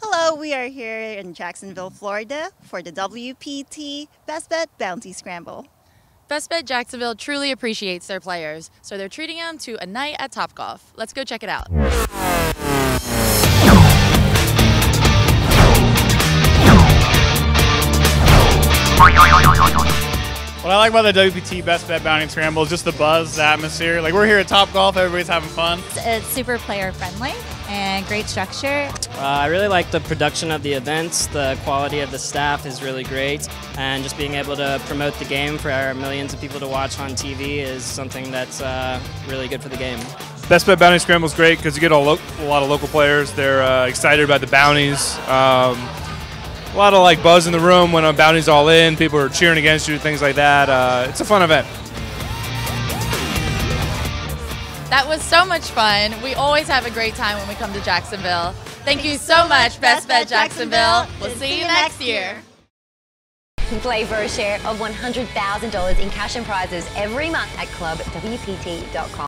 Hello, we are here in Jacksonville, Florida for the WPT bestbet Bounty Scramble. bestbet Jacksonville truly appreciates their players, so they're treating them to a night at Topgolf. Let's go check it out. What I like about the WPT bestbet Bounty Scramble is just the buzz, the atmosphere. Like we're here at Top Golf, everybody's having fun. It's super player friendly and great structure. Uh, I really like the production of the events. The quality of the staff is really great, and just being able to promote the game for our millions of people to watch on TV is something that's uh, really good for the game. bestbet Bounty Scramble is great because you get a, lo- a, lot of local players. They're uh, excited about the bounties. Um, a lot of like buzz in the room when a bounty's all in. People are cheering against you, things like that. Uh, it's a fun event. That was so much fun. We always have a great time when we come to Jacksonville. Thank you so much, bestbet Jacksonville. We'll see you next year. Play for a share of $100,000 in cash and prizes every month at clubwpt.com.